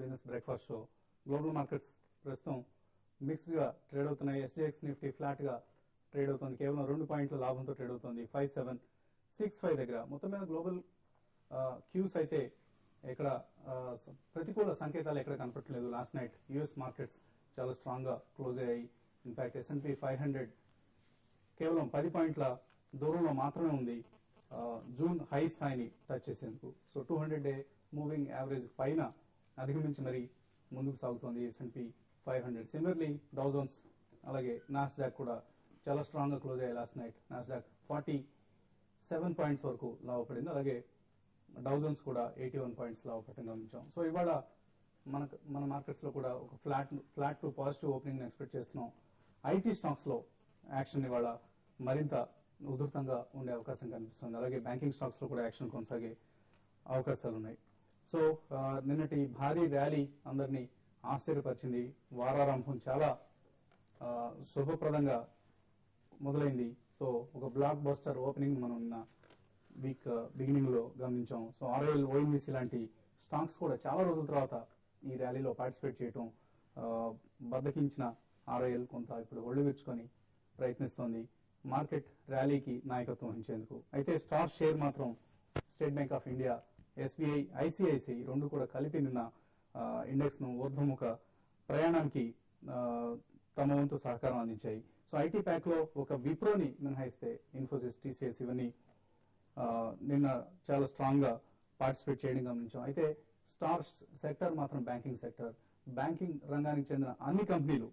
Business breakfast show. Global markets ప్రస్తుతం మిక్స్గా trade అవుతున్నాయి. ఎస్జీఎక్స్ నిఫ్టీ ఫ్లాట్గా ట్రేడ్ అవుతుంది. కేవలం రెండు పాయింట్ల లాభంతో ట్రేడ్ అవుతుంది. ఫైవ్ సెవెన్ సిక్స్ ఫైవ్ దగ్గర. మొత్తం మీద గ్లోబల్ క్యూస్ అయితే ఇక్కడ ప్రతికూల సంకేతాలు ఎక్కడ కనపడలేదు లాస్ట్ నైట్ యుఎస్ మార్కెట్స్ చాలా స్ట్రాంగ్గా క్లోజ్ అయ్యాయి. ఇన్ఫాక్ట్ ఎస్ఎన్పి ఫైవ్ హండ్రెడ్ కేవలం పది పాయింట్ల దూరంలో మాత్రమే ఉంది. జూన్ హై స్థాయిని టచ్ చేసేందుకు. So two hundred day moving average పైన అధిగమించి మరి ముందుకు సాగుతోంది S and P five hundred similarly Dow Jones అలాగే నాస్డాక్ కూడా చాలా స్ట్రాంగ్గా క్లోజ్ అయ్యాయి last night Nasdaq forty seven points వరకు లాభపడింది. అలాగే డౌజన్స్ కూడా ఎయిటీ వన్ పాయింట్స్ లాభపడటం గమనించాం. సో ఇవాళ మన మన మార్కెట్స్లో కూడా ఒక flat flat to positive opening expect చేస్తున్నాం. ఐటీ స్టాక్స్లో యాక్షన్ ఇవాళ మరింత ఉధృతంగా ఉండే అవకాశం కనిపిస్తుంది. అలాగే బ్యాంకింగ్ స్టాక్స్లో కూడా యాక్షన్ కొనసాగే అవకాశాలు ఉన్నాయి సో నిన్నటి భారీ ర్యాలీ అందరినీ ఆశ్చర్యపరిచింది. వారారంభం చాలా శుభప్రదంగా మొదలైంది. సో ఒక బ్లాక్ బస్టర్ ఓపెనింగ్ మనం నిన్న వీక్ బిగినింగ్లో గమనించాం. సో ఆర్ఐఎల్ ఓఎంబీసీ లాంటి స్టాక్స్ కూడా చాలా రోజుల తర్వాత ఈ ర్యాలీలో పార్టిసిపేట్ చేయటం బద్దకించిన ఆర్ఐఎల్ కొంత ఇప్పుడు ఒళ్ళు ప్రయత్నిస్తోంది. మార్కెట్ ర్యాలీకి నాయకత్వం వహించేందుకు. అయితే స్టార్ షేర్ మాత్రం State Bank of India SBI ICICI రెండు కూడా కలిపి నిన్న ఇండెక్స్ను ఊర్ధముఖ ప్రయాణానికి తమ వంతు సహకారం అందించాయి. సో ఐటీ ప్యాక్లో ఒక విప్రోని మినహాయిస్తే ఇన్ఫోసిస్ టీసీఎస్ ఇవన్నీ నిన్న చాలా స్ట్రాంగ్గా పార్టిసిపేట్ చేయడం గమనించాం. అయితే స్టార్ సెక్టర్ మాత్రం బ్యాంకింగ్ సెక్టర్. బ్యాంకింగ్ రంగానికి చెందిన అన్ని కంపెనీలు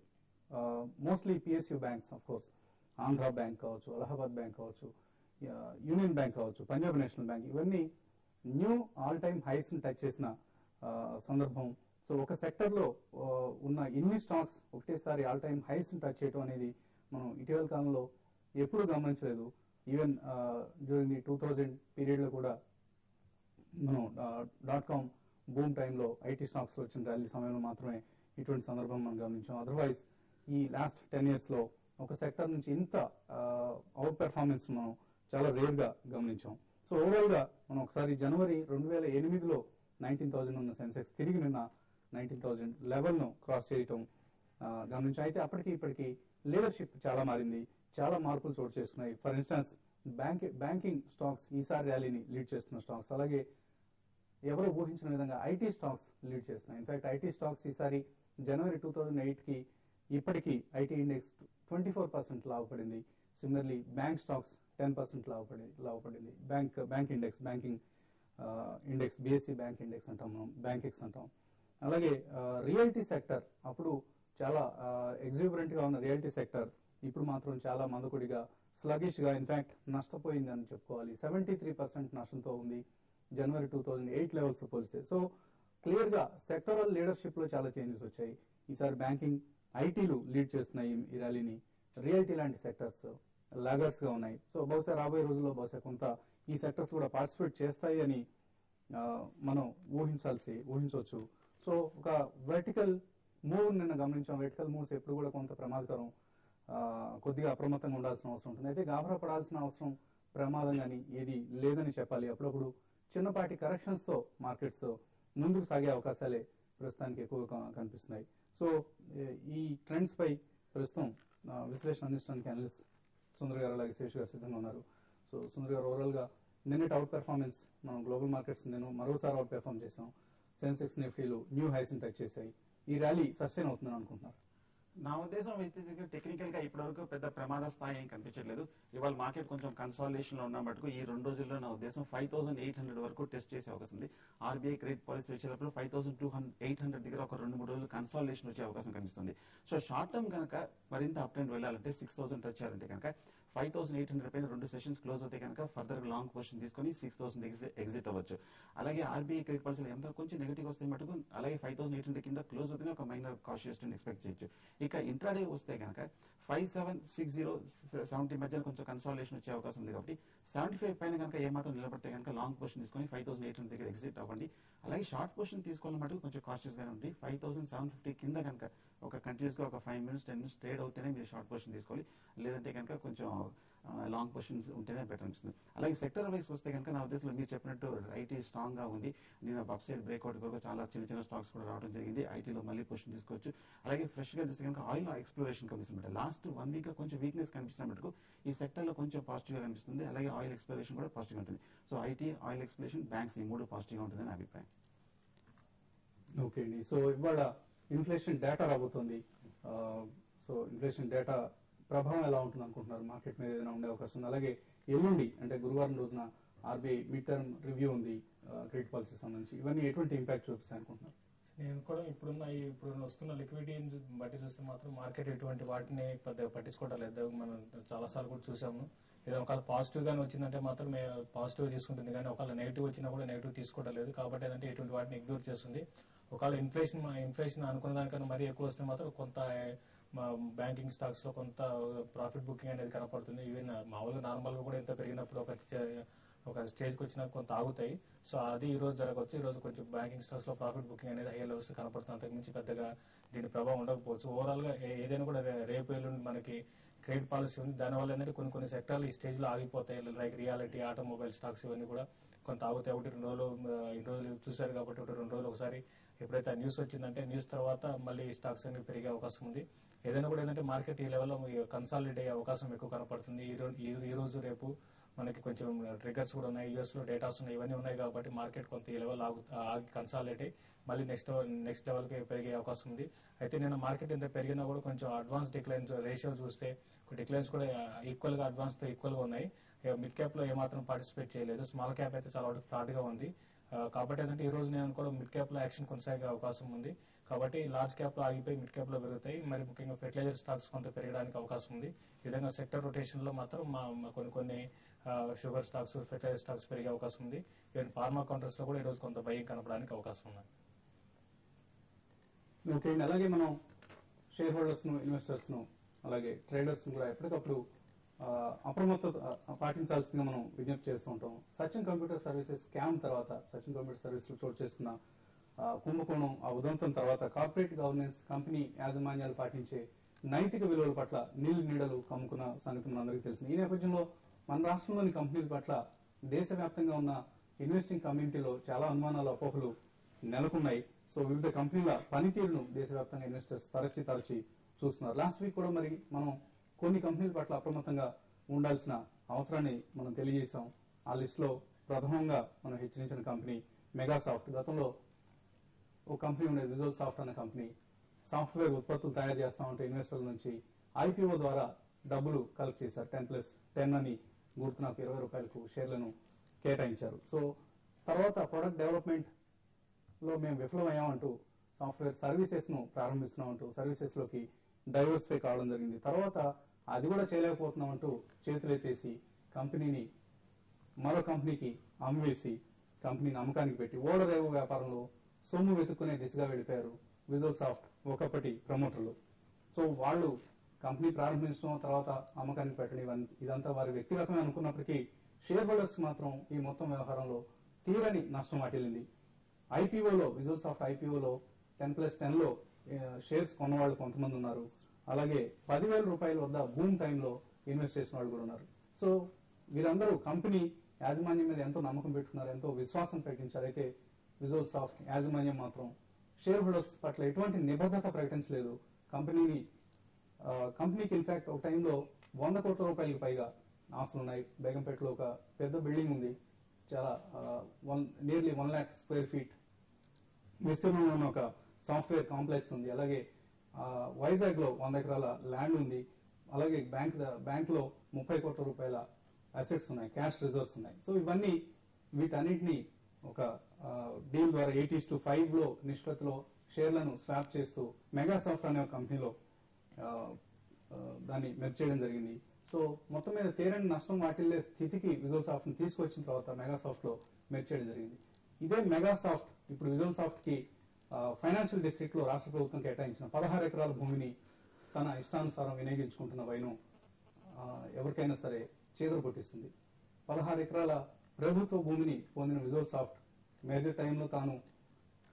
mostly PSU banks of course. Andhra bank కావచ్చు అలహాబాద్ బ్యాంక్ కావచ్చు యూనియన్ బ్యాంక్ కావచ్చు పంజాబ్ నేషనల్ బ్యాంక్ ఇవన్నీ న్యూ ఆల్ టైమ్ హైస్ని టచ్ చేసిన సందర్భం. సో ఒక సెక్టర్లో ఉన్న ఎన్ని స్టాక్స్ ఒకటేసారి ఆల్ టైమ్ హైస్ని టచ్ చేయడం అనేది మనం ఇటీవల కాలంలో ఎప్పుడూ గమనించలేదు. Even during the two thousand పీరియడ్లో కూడా మనం డాట్ కామ్ బూమ్ టైంలో ఐటీ స్టాక్స్ వచ్చిన ర్యాలీ సమయంలో మాత్రమే ఇటువంటి సందర్భం మనం గమనించాం. అదర్వైజ్ ఈ లాస్ట్ టెన్ ఇయర్స్లో ఒక సెక్టర్ నుంచి ఇంత అవుట్ పెర్ఫార్మెన్స్ మనం చాలా రేర్గా గమనించాం. సో ఓవరాల్గా మనం ఒకసారి జనవరి రెండు వేల ఎనిమిదిలో నైన్టీన్ థౌసండ్ ఉన్న సెన్సెక్స్ తిరిగి నిన్న నైన్టీన్ థౌసండ్ లెవెల్ను క్రాస్ చేయటం గమనించాం. అయితే అప్పటికి ఇప్పటికి లీడర్షిప్ చాలా మారింది. చాలా మార్పులు చోటు చేసుకున్నాయి. For instance bank banking stocks ఈసారి ర్యాలీని లీడ్ చేస్తున్న స్టాక్స్ అలాగే ఎవరు ఊహించిన విధంగా ఐటీ స్టాక్స్ లీడ్ చేస్తున్నాయి. ఇన్ఫాక్ట్ ఐటీ స్టాక్స్ ఈసారి జనవరి టూ థౌజండ్ ఎయిట్కి ఇప్పటికీ IT index twenty four percent లాభపడింది. Similarly bank stocks ten percent లాభపడి లాభపడింది bank bank index banking index BSE bank index అంటాం మనం బ్యాంక్ ఎక్స్ అంటాం. అలాగే రియల్టీ సెక్టర్ అప్పుడు చాలా ఎగ్జిబరెంట్గా ఉన్న రియల్టీ సెక్టర్ ఇప్పుడు మాత్రం చాలా మందకుడిగా స్లగిష్గా ఇన్ఫాక్ట్ నష్టపోయిందని చెప్పుకోవాలి. సెవెంటీ త్రీ పర్సెంట్ నష్టంతో ఉంది. January two thousand eight levels పోలిస్తే. సో క్లియర్గా సెక్టరల్ లీడర్షిప్లో చాలా చేంజెస్ వచ్చాయి. ఈసారి బ్యాంకింగ్ ఐటీలు లీడ్ చేస్తున్నాయి ఈ- ఈ ర్యాలీని రియల్టీ లాంటి సెక్టర్స్ లాగర్స్గా ఉన్నాయి. సో బహుశా రాబోయే రోజుల్లో బహుశా కొంత ఈ సెక్టర్స్ కూడా పార్టిసిపేట్ చేస్తాయి అని మనం ఊహించాల్సి ఊహించవచ్చు. సో ఒక వర్టికల్ మూవ్ నిన్న గమనించాం. వర్టికల్ మూవ్స్ ఎప్పుడు కూడా కొంత ప్రమాదకరం కొద్దిగా అప్రమత్తంగా ఉండాల్సిన అవసరం ఉంటుంది. అయితే గాభరపడాల్సిన అవసరం ప్రమాదం కానీ ఏది లేదని చెప్పాలి. అప్పుడప్పుడు చిన్నపాటి కరెక్షన్స్తో మార్కెట్స్ ముందుకు సాగే అవకాశాలే ప్రస్తుతానికి ఎక్కువగా కనిపిస్తున్నాయి. సో ఈ ట్రెండ్స్ పై ప్రస్తుతం విశ్లేషణ అందించడానికి అనలిస్ట్ సుందర్ గారు అలాగే శేషు గారు సిద్ధంగా ఉన్నారు. సో సుందర్ గారు ఓవరాల్గా నిన్నటి అవుట్ పెర్ఫార్మెన్స్ మనం గ్లోబల్ మార్కెట్స్ నేను మరోసారి అవుట్ పెర్ఫార్మ్ చేసాం సెన్సెక్స్ నిఫ్టీలు న్యూ హైస్ టచ్ చేశాయి. ఈ ర్యాలీ సస్టైన్ అవుతుందని అనుకుంటున్నారు. నా ఉద్దేశం టెక్నికల్గా ఇప్పటివరకు పెద్ద ప్రమాద స్థాయి ఏం కనిపించట్లేదు. ఇవాళ మార్కెట్ కొంచెం కన్సాలిడేషన్లో ఉన్న మటుకు ఈ రెండు రోజుల్లో నా ఉద్దేశం ఫైవ్ థౌసండ్ ఎయిట్ హండ్రెడ్ వరకు టెస్ట్ చేసే అవకాశం ఉంది. ఆర్బీఐ క్రెడిట్ పాలసీ వచ్చేటప్పుడు five thousand two hundred eight hundred దగ్గర ఒక రెండు మూడు రోజులు కన్సాలిడేషన్ వచ్చే అవకాశం కనిపిస్తుంది. సో షార్ట్ టర్మ్ కనుక మరింత అప్ ట్రెండ్ వెళ్ళాలంటే సిక్స్ థౌసండ్ వచ్చారంటే కనుక ఫైవ్ థౌసండ్ ఎయిట్ హండ్రెడ్ పైన రెండు సెషన్స్ క్లోజ్ అవుతాయి కనుక ఫర్దర్ లాంగ్ క్వశ్చన్ తీసుకొని సిక్స్ థౌసండ్ ఎగ్జిట్ అవ్వచ్చు. అలాగే ఆర్బీఐ క్రెడిట్ పాలసీలు ఎంత కొంచెం నెగిటివ్ వస్తే మటుకు అలాగే ఫైవ్ థౌసండ్ ఎయిట్ హండ్రెడ్ కింద క్లోజ్ అవుతుంది ఒక మైనర్ కాషియస్ ఎక్స్పెక్ట్ చేయొచ్చు. ఇక ఇంట్రాడే వస్తే కనుక five seven six zero seventy మధ్య కొంచెం కన్సాలిడేషన్ వచ్చే అవకాశం ఉంది కాబట్టి సెవెంటీ ఫైవ్ పైన కనుక ఏమాత్రం నిలబడితే కనుక లాంగ్ క్వశ్చన్ తీసుకొని ఫైవ్ థౌసండ్ ఎయిట్ హండ్రెడ్ దగ్గర ఎగ్జిట్ అవ్వండి. అలాగే షార్ట్ క్వశ్చన్ తీసుకోవాలని మటుకు కొంచెం కాషియస్ గానే ఉండి ఫైవ్ థౌసండ్ సెవెన్ ఫిఫ్టీ కింద కనుక ఒక కంటిన్యూస్గా ఒక five minutes ten minutes trade అవుతేనే మీరు షార్ట్ క్వశ్చన్ తీసుకోవాలి. లేదంటే కనుక కొంచెం లాంగ్ క్వశ్చన్స్ ఉంటేనే బెటర్ అనిపిస్తుంది. అలాగే సెక్టర్ వైస్ వస్తే కనుక నా ఉద్దేశంలో మీరు చెప్పినట్టు ఐటీ స్ట్రాంగ్గా ఉంది. నేను అప్ సైడ్ బ్రేక్అవుట్ కూడా చాలా చిన్న చిన్న స్టాక్స్ కూడా రావడం జరిగింది. ఐటీలో మళ్ళీ పొజిషన్ తీసుకోవచ్చు. అలాగే ఫ్రెష్గా చూస్తే కనుక ఆయిల్ ఎక్స్ప్లోరేషన్ కనిపిస్తుంది లాస్ట్ వన్ వీక్ కొంచెం వీక్నెస్ కనిపిస్తున్న మటుకు ఈ సెక్టర్లో కొంచెం పాజిటివ్గా కనిపిస్తుంది. అలాగే ఆయిల్ ఎక్స్ప్లోరేషన్ కూడా పాజిటివ్గా ఉంటుంది. So IT oil exploration banks ఈ మూడు పాజిటివ్గా ఉంటుందని నా అభిప్రాయం. ఓకే అండి సో ఇవాళ ఇన్ఫ్లేషన్ డేటా రాబోతుంది. సో ఇన్ఫ్లేషన్ డేటా ప్రభావం ఎలా ఉంటుంది అనుకుంటున్నారు మార్కెట్ మీద ఏదైనా ఉండే అవకాశం ఉంది? అలాగే ఎల్లుండి అంటే గురువారం రోజున ఆర్బీఐ మిడ్ టర్మ్ రివ్యూ ఉంది క్రెడిట్ పాలసీ సంబంధించి. ఇవన్నీ ఎటువంటి ఇంపాక్ట్ చూపిస్తాయి అనుకుంటున్నారు నేను కూడా ఇప్పుడున్న ఇప్పుడు వస్తున్న లిక్విడిటీ బట్టి చూస్తే మాత్రం మార్కెట్ ఎటువంటి వాటిని పెద్దగా పట్టించుకోవడం లేదు. మనం చాలా సార్లు కూడా చూసాము ఏదో ఒకవేళ పాజిటివ్ గానే వచ్చిందంటే మాత్రం పాజిటివ్ తీసుకుంటుంది. కానీ ఒకవేళ నెగిటివ్ వచ్చినా కూడా నెగిటివ్ తీసుకోవడం లేదు. కాబట్టి ఏంటంటే ఎటువంటి వాటిని ఇగ్నోర్ చేస్తుంది. ఒకవేళ ఇన్ఫ్లేషన్ ఇన్ఫ్లేషన్ అనుకున్న దానికన్నా మరీ ఎక్కువ వస్తే మాత్రం కొంత బ్యాంకింగ్ స్టాక్స్లో కొంత ప్రాఫిట్ బుకింగ్ అనేది కనపడుతుంది. ఈవెన్ మామూలుగా నార్మల్గా కూడా ఎంత పెరిగినప్పుడు ఒక ఒక స్టేజ్కి వచ్చినా కొంత ఆగుతాయి. సో అది ఈ రోజు జరగవచ్చు. ఈ రోజు కొంచెం బ్యాంకింగ్ స్టాక్స్లో ప్రాఫిట్ బుకింగ్ అనేది హై లెవెల్స్ కనపడుతుంది. అంతకు మించి పెద్దగా దీని ప్రభావం ఉండకపోవచ్చు. ఓవరాల్గా ఏదైనా కూడా రేపు ఎల్లుండి మనకి క్రెడిట్ పాలసీ ఉంది. దానివల్ల ఏంటంటే కొన్ని కొన్ని సెక్టార్లు ఈ స్టేజ్లో ఆగిపోతాయి. లైక్ రియాలిటీ ఆటోమొబైల్ స్టాక్స్ ఇవన్నీ కూడా కొంత ఆగుతాయి. ఒకటి రెండు రోజులు ఇన్ని రోజులు చూశారు కాబట్టి ఒకటి రెండు రోజులు ఒకసారి ఎప్పుడైతే ఆ న్యూస్ వచ్చిందంటే న్యూస్ తర్వాత మళ్ళీ స్టాక్స్ అనేవి పెరిగే అవకాశం ఉంది. ఏదైనా కూడా ఏంటంటే మార్కెట్ ఈ లెవెల్లో కన్సాలిడేట్ అయ్యే అవకాశం ఎక్కువ కనపడుతుంది. ఈ ఈ- రోజు రేపు మనకి కొంచెం ట్రిగర్స్ కూడా ఉన్నాయి. యూఎస్లో డేటాస్ ఉన్నాయి ఇవన్నీ ఉన్నాయి కాబట్టి మార్కెట్ కొంత ఈ లెవెల్ ఆగు ఆగి కన్సాలిడేట్ అయ్యి మళ్ళీ నెక్స్ట్ నెక్స్ట్ లెవెల్కి పెరిగే అవకాశం ఉంది. అయితే నేను మార్కెట్ ఎంత పెరిగినా కూడా కొంచెం అడ్వాన్స్ డిక్లైన్స్ రేషియో చూస్తే డిక్లైన్స్ కూడా ఈక్వల్గా అడ్వాన్స్తో ఈక్వల్గా ఉన్నాయి. మిడ్ క్యాప్లో ఏమాత్రం పార్టిసిపేట్ చేయలేదు. స్మాల్ క్యాప్ అయితే చాలా వరకు ఫ్లాట్గా ఉంది. కాబట్టి ఏంటంటే ఈ రోజు నేను కూడా మిడ్ క్యాప్లో యాక్షన్ కొనసాగే అవకాశం ఉంది. కాబట్టి లార్జ్ క్యాప్లో ఆగిపోయి మిడ్ క్యాప్లో పెరుగుతాయి. మరి ముఖ్యంగా ఫెర్టిలైజర్ స్టాక్స్ కొంత పెరగడానికి అవకాశం ఉంది. ఈ విధంగా సెక్టర్ రొటేషన్లో మాత్రం మా కొన్ని కొన్ని షుగర్ స్టాక్స్ ఫెర్టిలైజర్ స్టాక్స్ పెరిగే అవకాశం ఉంది. ఈవెన్ ఫార్మా కౌంటర్స్లో కూడా ఈ రోజు కొంత భయం కనపడానికి అవకాశం ఉంది ఓకే అండి అలాగే మనం షేర్ హోల్డర్స్ను ఇన్వెస్టర్స్ను అలాగే ట్రేడర్స్ను కూడా ఎప్పటికప్పుడు అప్రమత్త అప్రమత్తత పాటించాల్సిందిగా మనం విజ్ఞప్తి చేస్తూ ఉంటాం. సచిన్ కంప్యూటర్ సర్వీసెస్ స్కామ్ తర్వాత సచిన్ కంప్యూటర్ సర్వీసులు చోటు చేస్తున్న కుంభకోణం ఆ ఉదంతం తర్వాత కార్పొరేట్ గవర్నెన్స్ కంపెనీ యాజమాన్యాలు పాటించే నైతిక విలువల పట్ల నీళ్ళు నీడలు కమ్ముకున్న సంగతి మనందరికీ తెలిసింది. ఈ నేపథ్యంలో మన రాష్ట్రంలోని కంపెనీల పట్ల దేశవ్యాప్తంగా ఉన్న ఇన్వెస్టింగ్ కమ్యూనిటీలో చాలా అనుమానాలు అపోహలు నెలకొన్నాయి. సో వివిధ కంపెనీల పనితీరును దేశవ్యాప్తంగా ఇన్వెస్టర్స్ తరచి తరచి చూస్తున్నారు. లాస్ట్ వీక్ కూడా మరి మనం కొన్ని కంపెనీల పట్ల అప్రమత్తంగా ఉండాల్సిన అవసరాన్ని మనం తెలియజేశాం. ఆ లిస్టులో ప్రథమంగా మనం హెచ్చరించిన కంపెనీ మెగాసాఫ్ట్ గతంలో ఒక కంపెనీ ఉండేది విజువల్ సాఫ్ట్ అనే కంపెనీ. సాఫ్ట్వేర్ ఉత్పత్తులు తయారు చేస్తా ఉంటే ఇన్వెస్టర్ల నుంచి ఐపీఓ ద్వారా డబ్బులు కలెక్ట్ చేశారు. టెన్ ప్లస్ టెన్ అని గుర్తు నాకు ఇరవై రూపాయలకు షేర్లను కేటాయించారు. సో తర్వాత ప్రొడక్ట్ డెవలప్మెంట్లో మేము విఫలమయ్యామంటూ సాఫ్ట్వేర్ సర్వీసెస్ను ప్రారంభిస్తున్నామంటూ సర్వీసెస్లోకి డైవర్సిఫై కావడం జరిగింది. తర్వాత అది కూడా చేయలేకపోతున్నామంటూ చేతులెత్తేసి కంపెనీని మరో కంపెనీకి అమ్మివేసి కంపెనీని అమ్మకానికి పెట్టి ఓడరేవు వ్యాపారంలో సొమ్ము వెతుక్కునే దిశగా వెళ్ళిపోయారు విజువల్ సాఫ్ట్ ఒకప్పటి ప్రమోటర్లు. సో వాళ్ళు కంపెనీ ప్రారంభించడం తర్వాత అమ్మకానికి పెట్టడం ఇవన్నీ ఇదంతా వారి వ్యక్తిగతమే అనుకున్నప్పటికీ షేర్ హోల్డర్స్ మాత్రం ఈ మొత్తం వ్యవహారంలో తీరని నష్టం వాటిల్లింది. ఐపీఓలో విజువల్ సాఫ్ట్ ఐపీఓలో టెన్ ప్లస్ టెన్లో షేర్స్ కొన్నవాళ్ళు కొంతమంది ఉన్నారు. అలాగే పదివేల రూపాయల వద్ద భూమి టైంలో ఇన్వెస్ట్ చేసిన వాళ్ళు కూడా ఉన్నారు. సో వీరందరూ కంపెనీ యాజమాన్యం మీద ఎంతో నమ్మకం పెట్టుకున్నారు ఎంతో విశ్వాసం పెట్టించారు అయితే విజువల్ సాఫ్ట్ యాజమాన్యం మాత్రం. షేర్ హోల్డర్స్ పట్ల ఎటువంటి నిబద్ధత ప్రకటించలేదు. కంపెనీని కంపెనీకి ఇన్ఫాక్ట్ ఒక టైంలో వంద కోట్ల రూపాయలకు పైగా ఆస్తులు ఉన్నాయి బేగంపేటలో ఒక పెద్ద బిల్డింగ్ ఉంది. చాలా one nearly one lakh square feet విస్తీర్ణంలో ఉన్న ఒక సాఫ్ట్వేర్ కాంప్లెక్స్ ఉంది. అలాగే వైజాగ్లో వంద ఎకరాల ల్యాండ్ ఉంది. అలాగే బ్యాంక్ బ్యాంక్లో ముప్పై కోట్ల రూపాయల అసెట్స్ ఉన్నాయి. క్యాష్ రిజర్వ్స్ ఉన్నాయి. సో ఇవన్నీ వీటన్నిటిని ఒక డీల్ ద్వారా ఎయిటీస్ టు ఫైవ్లో నిష్పత్తిలో షేర్లను స్వాప్ చేస్తూ మెగాసాఫ్ట్ అనే ఒక కంపెనీలో దాన్ని మెర్జ్ చేయడం జరిగింది. సో మొత్తం మీద తేరని నష్టం వాటిల్లే స్థితికి విజువల్ సాఫ్ట్ని తీసుకొచ్చిన తర్వాత మెగాసాఫ్ట్లో మెర్జ్ చేయడం జరిగింది. ఇదే మెగాసాఫ్ట్ ఇప్పుడు విజువల్ సాఫ్ట్కి ఫైనాన్షియల్ డిస్ట్రిక్ట్లో రాష్ట్ర ప్రభుత్వం కేటాయించిన పదహారు ఎకరాల భూమిని తన ఇష్టానుసారం వినియోగించుకుంటున్న వైను ఎవరికైనా సరే చేతులు కొట్టిస్తుంది. పదహారు ఎకరాల ప్రభుత్వ భూమిని పొందిన విజువల్ సాఫ్ట్ మేజర్ టైంలో తాను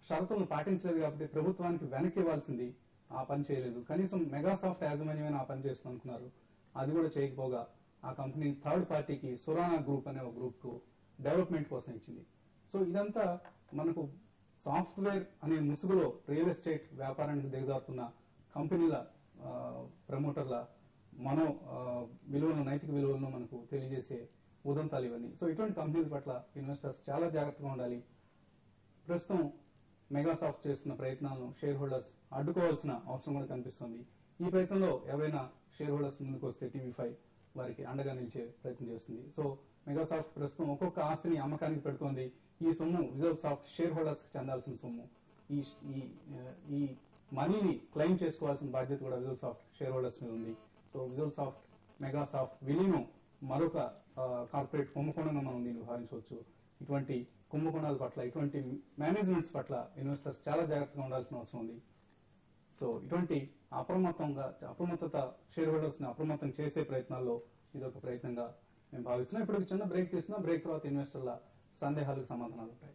షరతులను పాటించలేదు కాబట్టి ప్రభుత్వానికి వెనక్కి ఇవ్వాల్సింది ఆ పని చేయలేదు. కనీసం మెగాసాఫ్ట్ యాజమాన్యమైన ఆ పని చేస్తుంది అనుకున్నారు. అది కూడా చేయకపోగా ఆ కంపెనీ థర్డ్ పార్టీకి సురానా గ్రూప్ అనే ఒక గ్రూప్కు డెవలప్మెంట్ కోసం ఇచ్చింది. సో ఇదంతా మనకు సాఫ్ట్వేర్ అనే ముసుగులో రియల్ ఎస్టేట్ వ్యాపారానికి దిగజారుతున్న కంపెనీల ప్రమోటర్ల మనో విలువలను నైతిక విలువలను మనకు తెలియజేసే ఉదంతాలు ఇవన్నీ. సో ఇటువంటి కంపెనీల పట్ల ఇన్వెస్టర్స్ చాలా జాగ్రత్తగా ఉండాలి. ప్రస్తుతం మెగాసాఫ్ట్ చేస్తున్న ప్రయత్నాలను షేర్ హోల్డర్స్ అడ్డుకోవాల్సిన అవసరం కూడా కనిపిస్తుంది. ఈ ప్రయత్నంలో ఎవరైనా షేర్ హోల్డర్స్ ముందుకు వస్తే టీవీ ఫైవ్ వారికి అండగా నిలిచే ప్రయత్నం చేస్తుంది. సో మెగాసాఫ్ట్ ప్రస్తుతం ఒక్కొక్క ఆస్తిని అమ్మకానికి పెడుతోంది. ఈ సొమ్ము రిజర్వ్ సాఫ్ట్ షేర్ హోల్డర్స్ చెందాల్సిన సొమ్ము. ఈ ఈ మనీని క్లెయిమ్ చేసుకోవాల్సిన బాధ్యత కూడా విజువల్ సాఫ్ట్ షేర్ హోల్డర్స్ మీద ఉంది. సో విజువల్ సాఫ్ట్ మెగాసాఫ్ట్ విలీనం మరొక కార్పొరేట్ కుంభకోణంగా మనం దీన్ని భావించవచ్చు. ఇటువంటి కుంభకోణాల పట్ల ఇటువంటి మేనేజ్మెంట్స్ పట్ల ఇన్వెస్టర్స్ చాలా జాగ్రత్తగా ఉండాల్సిన అవసరం ఉంది. సో ఇటువంటి అప్రమత్తంగా అప్రమత్తత షేర్ హోల్డర్స్ని అప్రమత్తం చేసే ప్రయత్నాల్లో ఇది ఒక ప్రయత్నంగా మేము భావిస్తున్నాం. ఇప్పుడు చిన్న బ్రేక్ తీసుకున్నాం బ్రేక్ తర్వాత ఇన్వెస్టర్ల సందేహాలకు సమాధానాలు ఉంటాయి